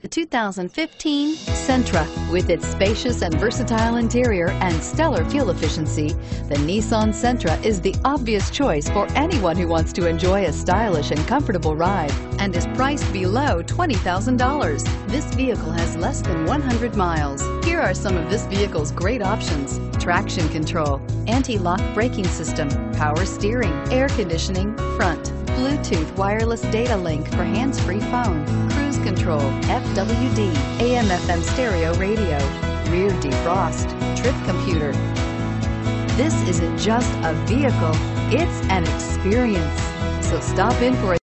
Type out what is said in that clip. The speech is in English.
The 2015 Sentra. With its spacious and versatile interior and stellar fuel efficiency, the Nissan Sentra is the obvious choice for anyone who wants to enjoy a stylish and comfortable ride and is priced below $20,000. This vehicle has less than 100 miles. Here are some of this vehicle's great options. Traction control, anti-lock braking system, power steering, air conditioning, front, Bluetooth wireless data link for hands-free phone, control, FWD, AM FM stereo radio, rear defrost, trip computer. This isn't just a vehicle, it's an experience. So stop in for a